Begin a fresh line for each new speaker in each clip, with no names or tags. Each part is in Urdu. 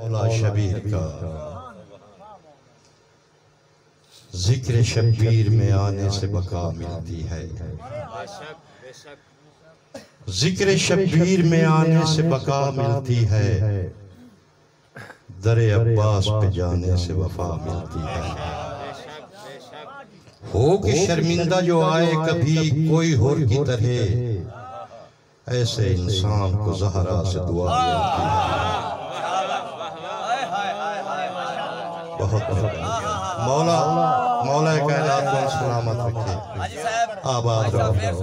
مولا شبیر کا ذکر شبیر میں آنے سے بقا ملتی ہے ذکر شبیر میں آنے سے بقا ملتی ہے در عباس پہ جانے سے وفا ملتی ہے ہو کہ شرمندہ جو آئے کبھی کوئی ہور کی طرح ایسے انسان کو زہرا سے دعا ملتی ہے بہت بہت مولا مولا کائنات کو سلامت رکھے۔ آباد رہو۔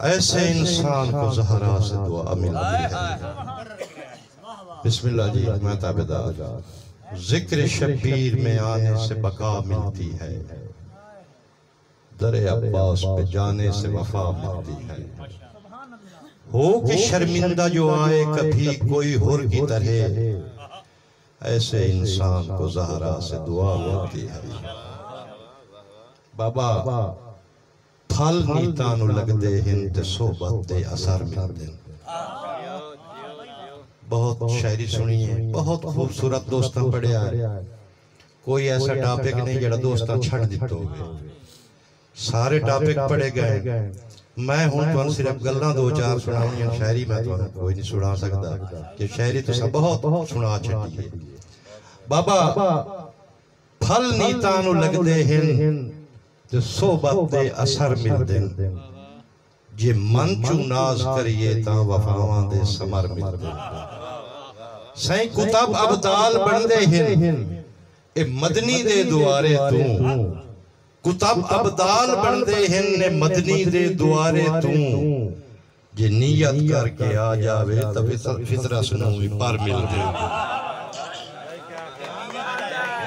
ایسے انسان کو۔ زہرا سے دعا ملتی ہے۔ بسم اللہ جی میں تابدار ذکر شبیر میں آنے سے بقا ملتی ہے۔ در عباس پہ جانے سے وفا ملتی ہے۔ ہو کہ شرمندہ جو آئے کبھی کوئی ہر کی طرح۔ ایسے انسان کو زہرا سے دعا ملتی ہے۔ بابا پھل نیتانو لگ دے ہند صحبت دے اثر مل دے بہت شاعری سنی ہے بہت خوبصورت دوستاں پڑھے آئے۔ کوئی ایسا ٹاپک نہیں جڑا دوستاں چھڑ دیتو ہوئے۔ سارے ٹاپک پڑھے گئے۔ میں ہوں تو ان صرف گلنا دو چار سناؤں یا شاعری میں تو کوئی نہیں سنا سکتا کہ شاعری تو سب بہت سنا چھٹی ہے۔ بابا پھل نیتانو لگ دے ہن جو صحبت دے اثر مل دن جے من چو ناز کریے تاں وفاوان دے سمر مل دن سائیں کتاب عبدال بندے ہن اے مدنی دے دوارے توں کتاب عبدال بندے ہن نے مدنی دے دوارے توں جے نیت کر کے آ جاوے تب فطرہ سنوی پر مل دے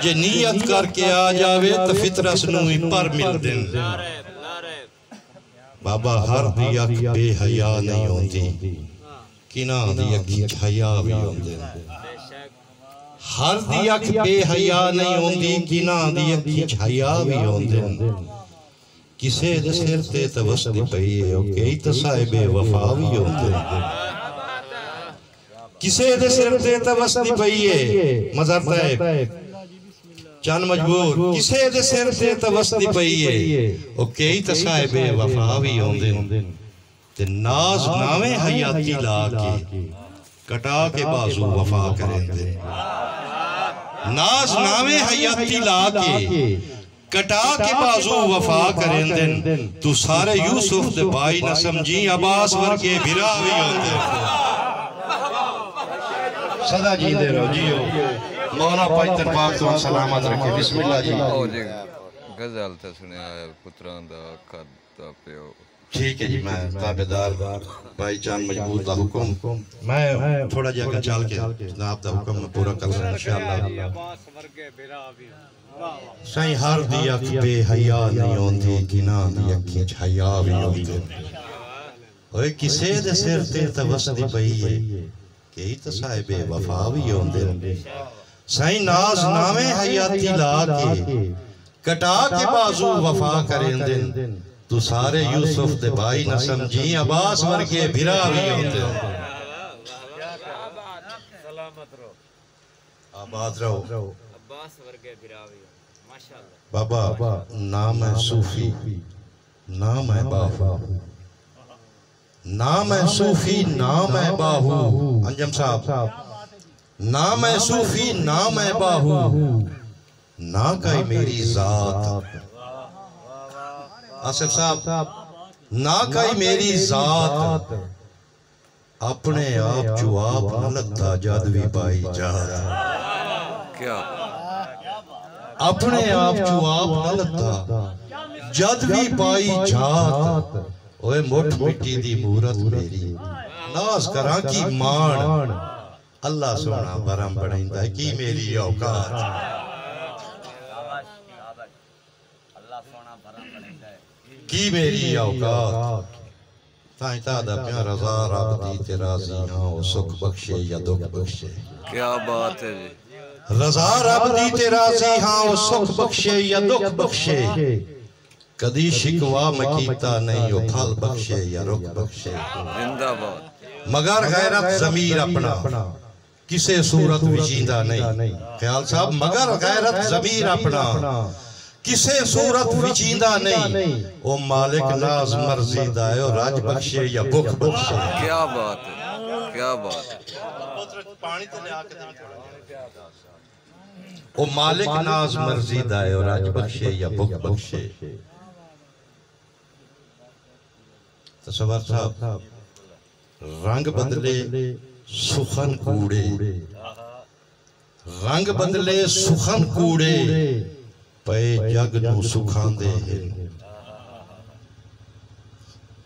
جے نیت کر کے آ جاوے تو فطرہ سنوی پر مل دن بابا ہر دی بے حیا نہیں ہوندی کنا دی اکی چھیا بھی ہوندی ہر دی بے حیا نہیں ہوندی کنا دی اکی چھیا بھی ہوندی کسے دے سر تے توسطی کئی تصائب وفا بھی ہوندی کسے دے سر تے توسطی پئیے مزار چان مجبور کسے دے سر تے توسطی پئیے او کئی تصائب وفا بھی ہوندی تے ناز نامے حیاتی لا کے کٹا کے بازو وفا کریں دے۔ ناز نامے حیاتی لا کے۔ کٹا کے بازو وفا کریں دن تو سارے یوسف دے بائی نہ سمجھی عباس ورگے بھرا بھی ہوتے۔ صدا جی دے رہو جیو۔ مولا پائتن پاک تو سلامت رکھے۔ بسم اللہ جی۔
او جی۔ غزل تے سنیا ہے پتراں دا قد دا پیو۔
ٹھیک ہے جی میں تابدار بھائی چان مجبور دا حکم۔ میں تھوڑا جا کر چال کے جناب دا حکم میں پورا کر رہا انشاءاللہ۔ سائیں ہر دی اکھ بے حیا نہیں ہوندی گنا دی اکھی چھایا بھی ہوندی۔ اوے کسے دے سر تے توسطی پئیے کئی تصائب وفا بھی ہوندے۔ سائیں ناز نامے حیاتی لا کے۔ کٹا کے بازو وفا کریں دن۔ تو سارے یوسف دے بھائی نہ سمجھی عباس ورگے بھرا بھی ہوتے آباد رہو۔ بابا نام ہے صوفی۔ نام ہے باہو۔ نام ہے صوفی نام ہے باہو۔ انجم صاحب۔ نام ہے صوفی نام ہے باہو۔ نا کئی میری ذات۔ آصف صاحب نا کئی میری ذات۔ اپنے آپ جو آپ نہ لگتا جادوی بائی جا رہا۔
کیا؟
اپنے آپ جو آپ نہ لگتا جادوی بائی جات اوے موٹ مٹی دی مورت میری۔ ناز کراں کی مان اللہ سونا برم بڑھائندہ کی میری اوقات؟ کی میری اوقات؟ تائیں تادہ پیار رضا رب دی تیرازی ہاں وہ سکھ بخشے یا دکھ بخشے؟
کیا بات ہے جی؟
رضا رب دی تیرازی ہاں وہ سکھ بخشے یا دکھ بخشے؟ کدی شکوا مکیتا نہیں وہ پھل بخشے یا رک بخشے؟ مگر غیرت ضمیر اپنا۔ کسے صورت وجیندہ نہیں۔ خیال صاحب مگر غیرت ضمیر اپنا۔ کسے صورت وجیندہ نہیں۔ او مالک ناز مرضی دائے او راج بخشے یا بک بخشے۔
کیا بات ہے کیا بات ہے۔
او مالک ناز مرضی دائے او راج بخشے یا بک بخشے۔ تصور صاحب رنگ بدلے۔ سخن کوڑے رنگ بدلے سخن کوڑے پے جگ نو سکھان دے ہیں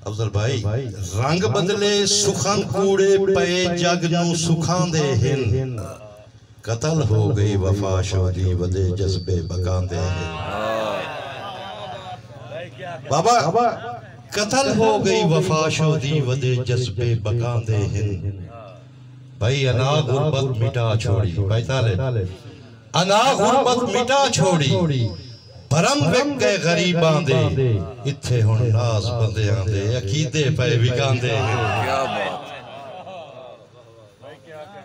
افضل بھائی رنگ بدلے سخن کوڑے پے جگ نو سکھان دے ہیں قتل ہو گئی وفا شودی ودے جذبے بکان دے ہیں بابا قتل ہو گئی وفا شودی ودے جذبے بکان دے ہیں بھائی انا غربت مٹا چھوڑی بھائی تالے انا غربت مٹا چھوڑی برم وک گئے غریبان دے اتھے ہن ناز بندے آن دے عقیدے پہ وکان دے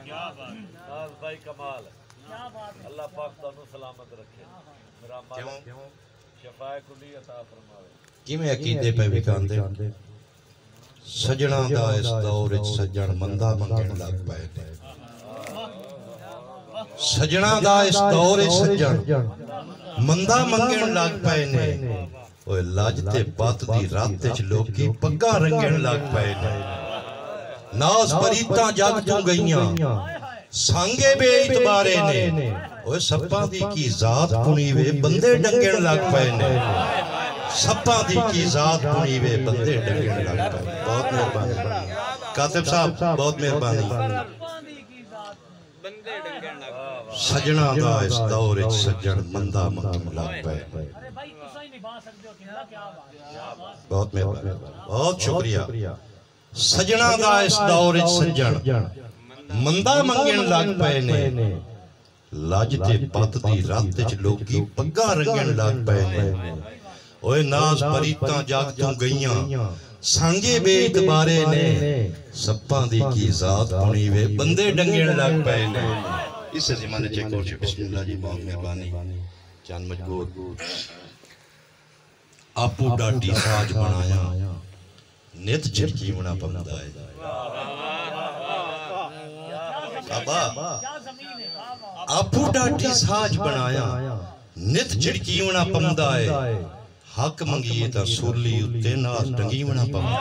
کیا بات
بھائی کمال اللہ پاک تانوں سلامت رکھے میرا مالک شفاء کلی عطا فرماوے
کیویں عقیدے پہ وکان دے سجنا دا اس دور وچ سجن مندا منگن لگ پئے نے سجنا دا اس دور وچ سجن مندا منگن لگ پئے نے اوے لاج تے بات دی رات وچ لوکی پگاں رنگن لگ پئے نے ناز پریتاں جگ تو گئیاں سانگے بے اعتبارے نے اوے سپاں دی کی ذات پنی وے بندے ڈنگن لگ پئے نے سپاں دی کی ذات پنی وے بندے ڈنگن لگ پئے بہت مہربانی کاتب صاحب بہت مہربانی سجنا دا اس دور وچ سجن مندا منگن لگ پئے بہت مہربانی بہت شکریہ سجنا دا اس دور وچ سجن مندا منگن لگ پئے نے لاج تے پت دی رات وچ لوکی پگاں رنگن لگ پئے نے اوے ناز پریتاں جاگ تو گئیاں سانگے بے اعتبارے نے سپاں دی کی ذات پنی وے بندے ڈنگن لگ پئے نے اس زمانے چیک اور بسم اللہ جی بہت مہربانی چاند مجبور آپو ڈاٹی ساج بنایا نت جھڑکی منا پمدا ہے بابا آپو ڈاٹی ساج بنایا نت جھڑکی منا پمدا ہے حق منگیے تا سرلی اتے ناز ڈنگی منا پمدا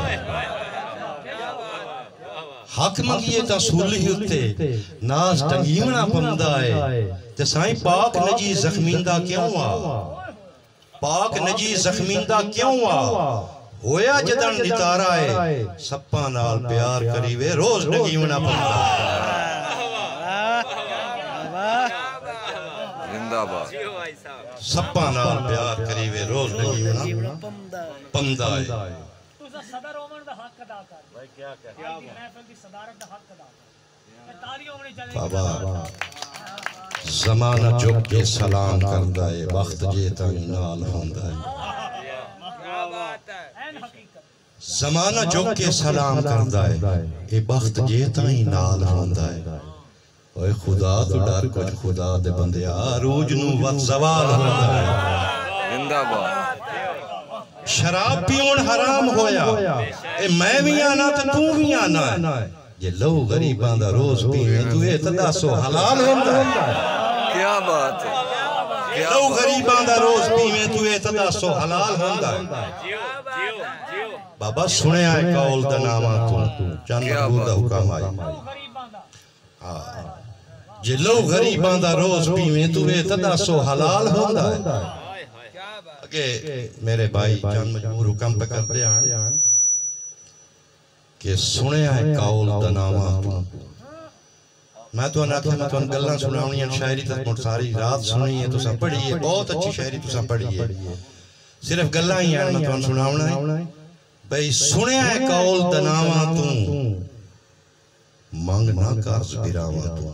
حق منگیے تا سرلی اتے ناز ڈنگی منا پمدا ہے۔ تے سائیں پاک نجی زخمیندہ کیوں آ؟ پاک نجی زخمیندہ کیوں آ؟ ہویا جدن نتارا ہے۔ سپاں نال پیار کریوے روز ڈنگی منا پمدا ہے
زندہ باد۔
سپاں نال پیار کریوے روز ڈنگی منا پمدا ہے۔
تسا صدر عمر دا حق ادا کر۔
بھائی کیا کہہ
آج دی محفل دی صدارت دا حق ادا کر۔ تالی ہونی چاہیے
بابا زمانہ چک کے سلام کردا ہے وقت جیتا نال ہوندا ہے۔
این حقیقت۔
زمانہ چک کے سلام کردا ہے اے وقت جیتا ہی نال ہوندا ہے۔ خدا تو ڈر کچھ خدا دے بندیا روج نو وقت زوال ہوندا ہے
زندہ باد
شراب پیون حرام ہویا اے میں بھی آنا تے تو بھی آنا ہے یہ لو غریباں دا روز پیویں تو اے تدا سو حلال ہوندا ہے
کیا بات ہے
لو غریباں دا روز پیویں تو اے تدا سو حلال ہوندا ہے بابا سنیا ہے قول دا نامہ تو چند مقبول دا حکام آئی جے لو غریباں دا روز پیویں تو اے تدا سو حلال ہوندا ہے۔ اگے میرے بھائی چند مجبور حکم پہ کر دے آن۔ کہ ہے قول دا نامہ تو میں تو انہاں میں تو ان گلاں سناونی ہیں شاعری تک مٹ ساری رات سنی ہے تو سا پڑھی ہے۔ بہت اچھی شاعری تو سا پڑھی ہے۔ صرف گلاں ہی ہیں میں تو ان سناونا ہے۔ بھئی سنیا ہے قول دا نامہ تو۔ منگ نہ کر براواں تو۔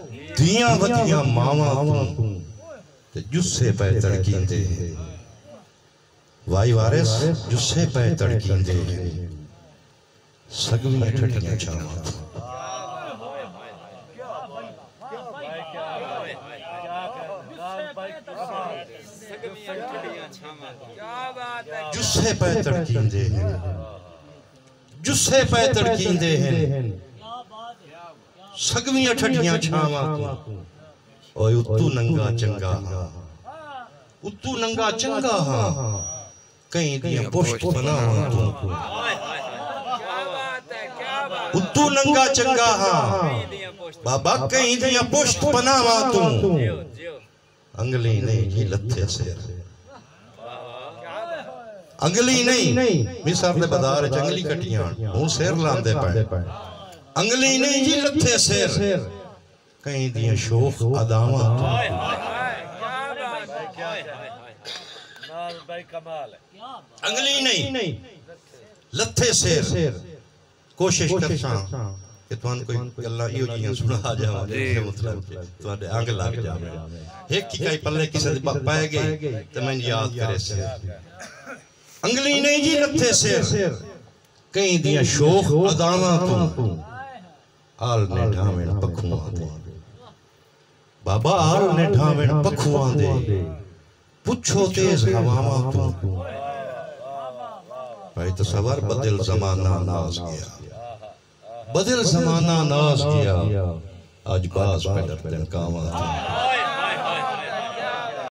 دیاں ودیاں ماماں توں جسے پہ تڑکین دے وائی وارس جسے پہ تڑکین دے سگمہ ٹھٹنے چاہاں توں جسے پہ تڑکین دے ہیں جسے پہ تڑکین دے ہیں سگویاں ٹھٹیاں چھاواں کو اوے اتو ننگا چنگا ہاں اتو ننگا چنگا ہاں کہیں دیاں پوشت بناواں تو کو اتو ننگا چنگا ہاں بابا کہیں دیاں پوشت بناواں تو انگلی نہیں ہی لتھے سے انگلی نہیں میں صاحب نے بدا رہے انگلی کٹیاں ہوں سیر لاندے پائیں انگلی نہیں جی لتھے
سیر کہیں دیا شوخ
ادامہ انگلی نہیں۔ لتھے سیر کوشش کرتا ہوں کہ توان کوئی اللہ ایو جیاں سنا جاؤں توان دے توانے آنگ لگ جاؤں ایک کی کئی پلے کسی دبا پائے گئے تو میں یاد کرے سیر انگلی نہیں جی لتھے سیر کہیں دیا شوخ ادامہ تو ਆਲ ਨੇ ਢਾਵੇਂ ਪੱਖੂਆਂ ਦੇ ਬਾਬਾ ਆਲ ਨੇ ਢਾਵੇਂ ਪੱਖੂਆਂ ਦੇ ਪੁੱਛੋ ਤੇਜ਼ ਹਵਾਵਾਂ ਤੋਂ ਭਾਈ ਤਸਵਰ ਬਦਲ ਜ਼ਮਾਨਾ ਨਾਜ਼ ਗਿਆ ਬਦਲ ਜ਼ਮਾਨਾ ਨਾਜ਼ ਗਿਆ ਅੱਜ ਬਾਜ਼ ਪੈ ਡਰਦੇ ਕਾਵਾਂ ਤੋਂ